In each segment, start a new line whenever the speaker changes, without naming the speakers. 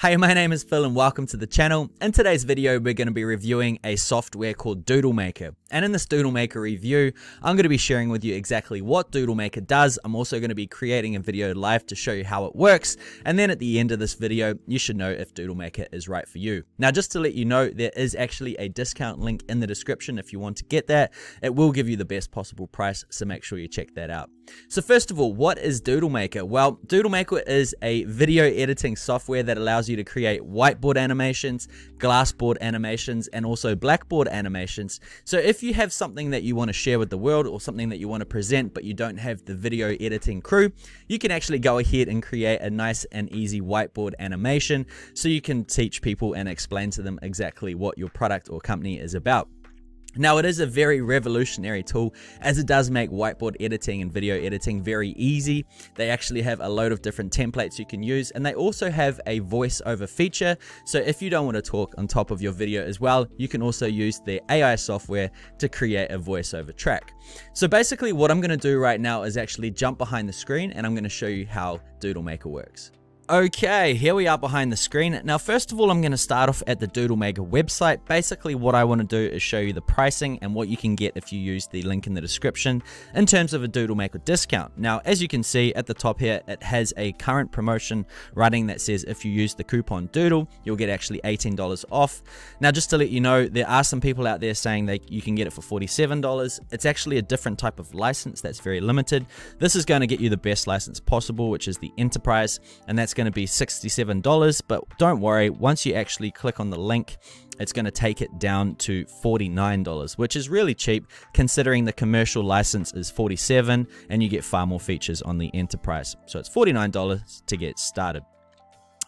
Hey, my name is Phil and welcome to the channel. In today's video, we're going to be reviewing a software called Doodle Maker. And in this Doodle Maker review, I'm going to be sharing with you exactly what Doodle Maker does. I'm also going to be creating a video live to show you how it works. And then at the end of this video, you should know if Doodle Maker is right for you. Now, just to let you know, there is actually a discount link in the description if you want to get that. It will give you the best possible price, so make sure you check that out. So first of all, what is Doodle Maker? Well, Doodle Maker is a video editing software that allows you to create whiteboard animations, glassboard animations, and also blackboard animations. So if you have something that you want to share with the world or something that you want to present, but you don't have the video editing crew, you can actually go ahead and create a nice and easy whiteboard animation so you can teach people and explain to them exactly what your product or company is about. Now, it is a very revolutionary tool as it does make whiteboard editing and video editing very easy. They actually have a load of different templates you can use, and they also have a voiceover feature. So, if you don't want to talk on top of your video as well, you can also use their AI software to create a voiceover track. So, basically, what I'm going to do right now is actually jump behind the screen and I'm going to show you how Doodle Maker works. Okay, here we are behind the screen. Now, first of all, I'm going to start off at the Doodle Maker website. Basically, what I want to do is show you the pricing and what you can get if you use the link in the description in terms of a Doodle Maker discount. Now, as you can see at the top here, it has a current promotion running that says if you use the coupon Doodle, you'll get actually $18 off. Now, just to let you know, there are some people out there saying that you can get it for $47. It's actually a different type of license that's very limited. This is going to get you the best license possible, which is the Enterprise, and that's going to be $67, but don't worry, once you actually click on the link, it's going to take it down to $49, which is really cheap considering the commercial license is 47 and you get far more features on the enterprise. So it's $49 to get started.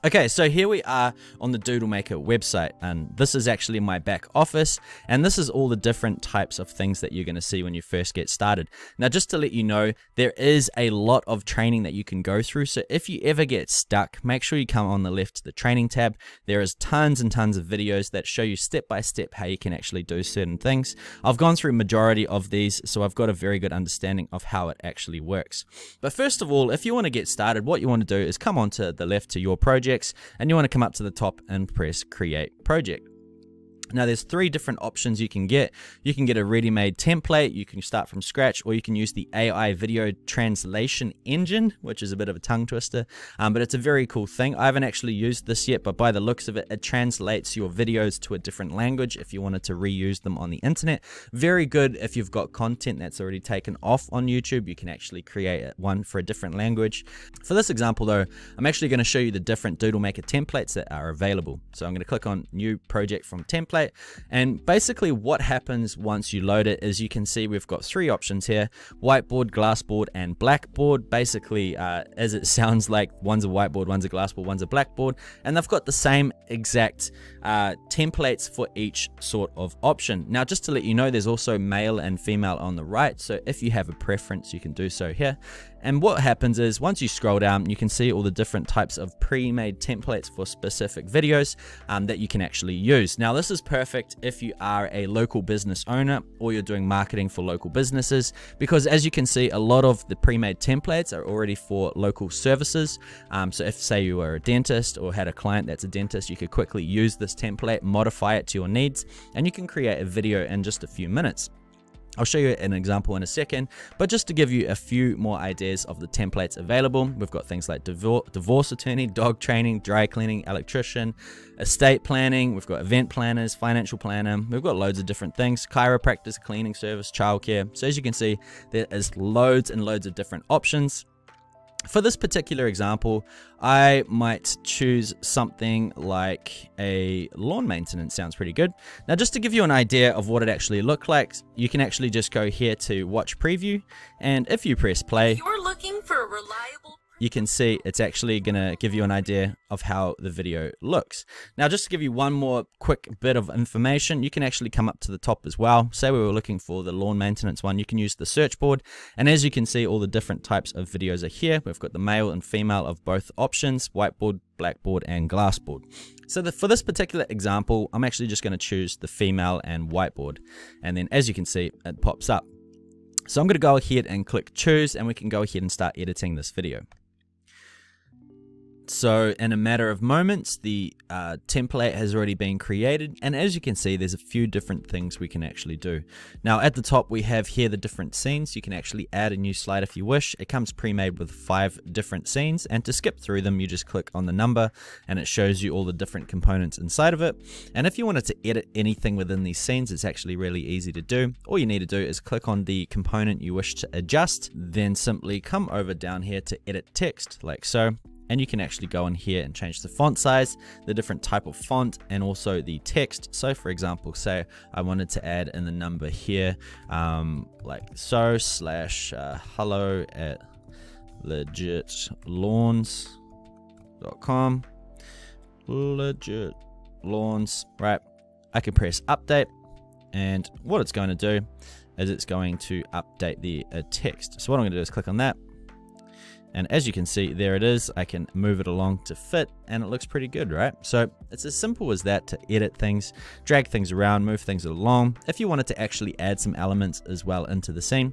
Okay, so here we are on the Doodle Maker website, and this is actually my back office, and this is all the different types of things that you're going to see when you first get started. Now, just to let you know, there is a lot of training that you can go through, so if you ever get stuck, make sure you come on the left to the training tab. There is tons and tons of videos that show you step by step how you can actually do certain things. I've gone through majority of these, so I've got a very good understanding of how it actually works. But first of all, if you want to get started, what you want to do is come onto the left to your project, projects and you want to come up to the top and press create project. Now there's three different options you can get. You can get a ready-made template, you can start from scratch, or you can use the AI video translation engine, which is a bit of a tongue twister, um, but it's a very cool thing. I haven't actually used this yet, but by the looks of it, it translates your videos to a different language if you wanted to reuse them on the internet. Very good if you've got content that's already taken off on YouTube, you can actually create one for a different language. For this example though, I'm actually going to show you the different Doodle Maker templates that are available. So I'm going to click on new project from template template. And basically what happens once you load it is you can see we've got three options here, whiteboard, glassboard, and blackboard. Basically, uh, as it sounds like, one's a whiteboard, one's a glassboard, one's a blackboard, and they've got the same exact uh, templates for each sort of option. Now, just to let you know, there's also male and female on the right, so if you have a preference, you can do so here. And what happens is once you scroll down, you can see all the different types of pre-made templates for specific videos um, that you can actually use. Now, this is perfect if you are a local business owner or you're doing marketing for local businesses, because as you can see, a lot of the pre-made templates are already for local services. Um, so if say you were a dentist or had a client that's a dentist, you could quickly use this template, modify it to your needs, and you can create a video in just a few minutes. I'll show you an example in a second, but just to give you a few more ideas of the templates available, we've got things like divorce attorney, dog training, dry cleaning, electrician, estate planning, we've got event planners, financial planner, we've got loads of different things, chiropractors, cleaning service, childcare. So as you can see, there is loads and loads of different options. For this particular example, I might choose something like a lawn maintenance. Sounds pretty good. Now, just to give you an idea of what it actually looks like, you can actually just go here to watch preview. And if you press play,
you're looking for a reliable
you can see it's actually going to give you an idea of how the video looks. Now, just to give you one more quick bit of information, you can actually come up to the top as well. Say we were looking for the lawn maintenance one, you can use the search board. And as you can see, all the different types of videos are here. We've got the male and female of both options, whiteboard, blackboard, and glassboard. So the, for this particular example, I'm actually just going to choose the female and whiteboard. And then as you can see, it pops up. So I'm going to go ahead and click choose and we can go ahead and start editing this video. So in a matter of moments, the uh, template has already been created. And as you can see, there's a few different things we can actually do. Now at the top, we have here the different scenes. You can actually add a new slide if you wish. It comes pre-made with five different scenes. And to skip through them, you just click on the number and it shows you all the different components inside of it. And if you wanted to edit anything within these scenes, it's actually really easy to do. All you need to do is click on the component you wish to adjust, then simply come over down here to edit text like so and you can actually go in here and change the font size, the different type of font, and also the text. So for example, say I wanted to add in the number here, um, like so slash uh, hello at legitlawns.com, legit lawns, right? I can press update, and what it's going to do is it's going to update the uh, text. So what I'm going to do is click on that, and as you can see, there it is. I can move it along to fit and it looks pretty good, right? So it's as simple as that to edit things, drag things around, move things along. If you wanted to actually add some elements as well into the scene,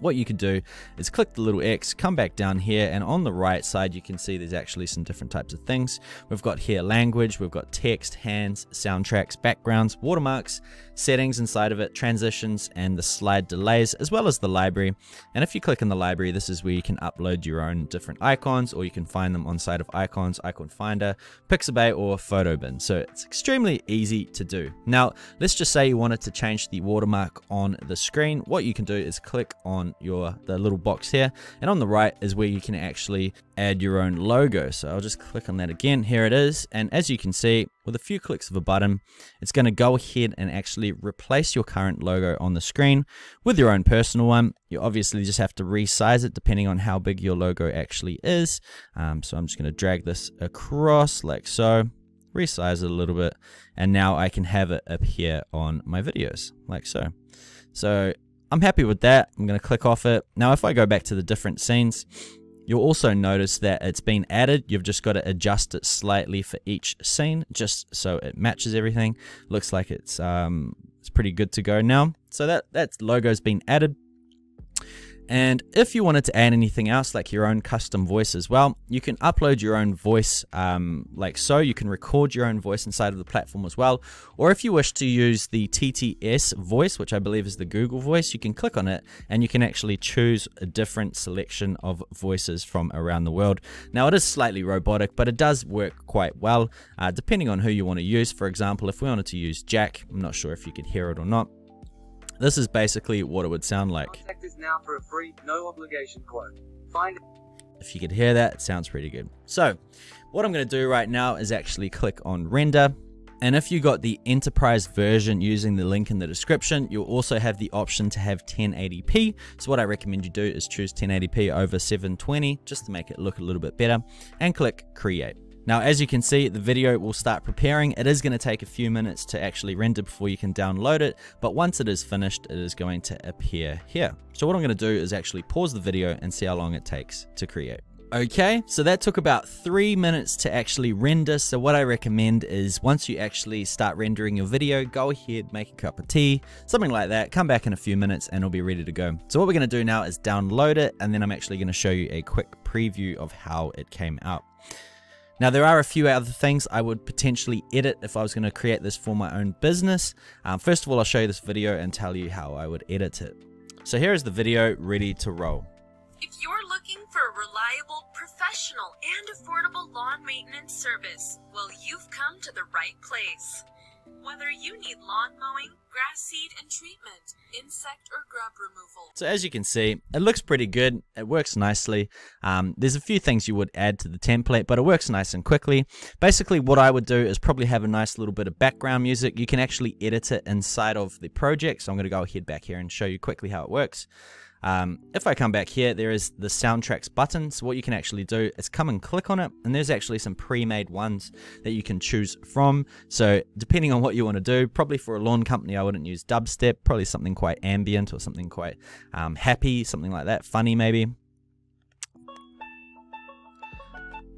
what you could do is click the little X, come back down here, and on the right side, you can see there's actually some different types of things. We've got here language, we've got text, hands, soundtracks, backgrounds, watermarks, settings inside of it, transitions, and the slide delays, as well as the library. And if you click in the library, this is where you can upload your own different icons, or you can find them on side of icons, icon finder, Pixabay, or Photobin. So it's extremely easy to do. Now, let's just say you wanted to change the watermark on the screen. What you can do is click on your the little box here, and on the right is where you can actually add your own logo. So I'll just click on that again. Here it is. And as you can see, with a few clicks of a button, it's going to go ahead and actually replace your current logo on the screen with your own personal one. You obviously just have to resize it depending on how big your logo actually is. Um, so I'm just going to drag this across like so, resize it a little bit, and now I can have it appear on my videos like so. So I'm happy with that. I'm going to click off it. Now, if I go back to the different scenes, You'll also notice that it's been added. You've just got to adjust it slightly for each scene, just so it matches everything. Looks like it's um, it's pretty good to go now. So that that logo's been added. And if you wanted to add anything else, like your own custom voice as well, you can upload your own voice um, like so. You can record your own voice inside of the platform as well. Or if you wish to use the TTS voice, which I believe is the Google voice, you can click on it and you can actually choose a different selection of voices from around the world. Now, it is slightly robotic, but it does work quite well, uh, depending on who you want to use. For example, if we wanted to use Jack, I'm not sure if you could hear it or not. This is basically what it would sound like.
Contact us now for a free, no obligation quote. Find
If you could hear that, it sounds pretty good. So, what I'm going to do right now is actually click on render. And if you got the enterprise version using the link in the description, you'll also have the option to have 1080p. So what I recommend you do is choose 1080p over 720 just to make it look a little bit better and click create. Now, as you can see, the video will start preparing. It is going to take a few minutes to actually render before you can download it, but once it is finished, it is going to appear here. So what I'm going to do is actually pause the video and see how long it takes to create. Okay, so that took about three minutes to actually render. So what I recommend is once you actually start rendering your video, go ahead, make a cup of tea, something like that. Come back in a few minutes and it'll be ready to go. So what we're going to do now is download it, and then I'm actually going to show you a quick preview of how it came out. Now, there are a few other things I would potentially edit if I was going to create this for my own business. Um, first of all, I'll show you this video and tell you how I would edit it. So here is the video ready to roll.
If you're looking for a reliable, professional, and affordable lawn maintenance service, well, you've come to the right place. Whether you need lawn mowing, grass seed and treatment, insect or grub removal.
So as you can see, it looks pretty good. It works nicely. Um, there's a few things you would add to the template, but it works nice and quickly. Basically, what I would do is probably have a nice little bit of background music. You can actually edit it inside of the project. So I'm going to go ahead back here and show you quickly how it works. Um, if I come back here, there is the soundtracks button. So what you can actually do is come and click on it, and there's actually some pre-made ones that you can choose from. So depending on what you want to do, probably for a lawn company, I wouldn't use dubstep. Probably something quite ambient or something quite um, happy, something like that, funny maybe.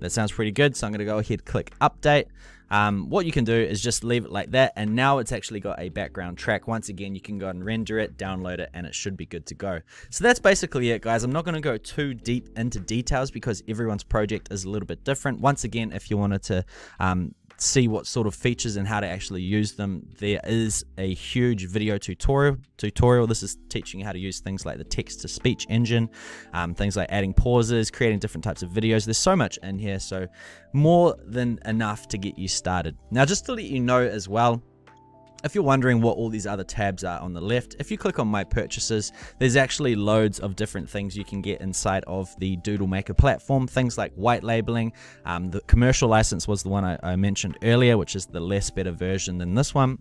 That sounds pretty good. So I'm going to go ahead, click update. Um, what you can do is just leave it like that and now it's actually got a background track once again you can go and render it download it and it should be good to go so that's basically it guys I'm not going to go too deep into details because everyone's project is a little bit different once again if you wanted to um, see what sort of features and how to actually use them, there is a huge video tutorial. Tutorial. This is teaching you how to use things like the text-to-speech engine, um, things like adding pauses, creating different types of videos. There's so much in here, so more than enough to get you started. Now, just to let you know as well, if you're wondering what all these other tabs are on the left, if you click on my purchases, there's actually loads of different things you can get inside of the Doodle Maker platform. Things like white labeling. Um, the commercial license was the one I, I mentioned earlier, which is the less better version than this one.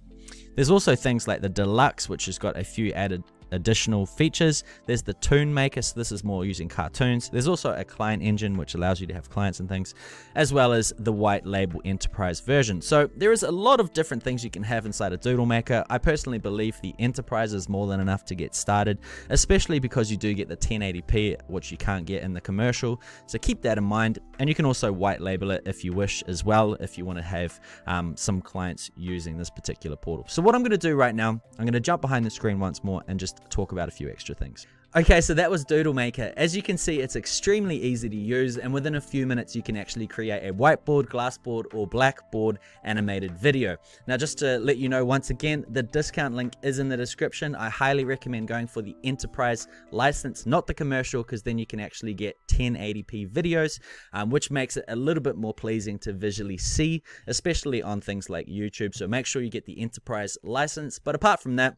There's also things like the deluxe, which has got a few added additional features. There's the Toon Maker, so this is more using cartoons. There's also a client engine, which allows you to have clients and things, as well as the white label enterprise version. So there is a lot of different things you can have inside a Doodle Maker. I personally believe the enterprise is more than enough to get started, especially because you do get the 1080p, which you can't get in the commercial. So keep that in mind. And you can also white label it if you wish as well, if you want to have um, some clients using this particular portal. So what I'm going to do right now, I'm going to jump behind the screen once more and just talk about a few extra things. Okay, so that was Doodle Maker. As you can see, it's extremely easy to use, and within a few minutes, you can actually create a whiteboard, glassboard, or blackboard animated video. Now, just to let you know once again, the discount link is in the description. I highly recommend going for the enterprise license, not the commercial, because then you can actually get 1080p videos, um, which makes it a little bit more pleasing to visually see, especially on things like YouTube. So make sure you get the enterprise license. But apart from that,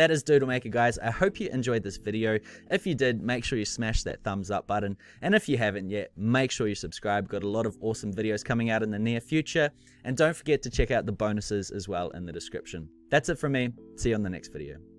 that is Doodle Maker, guys. I hope you enjoyed this video. If you did, make sure you smash that thumbs up button. And if you haven't yet, make sure you subscribe. Got a lot of awesome videos coming out in the near future. And don't forget to check out the bonuses as well in the description. That's it from me. See you on the next video.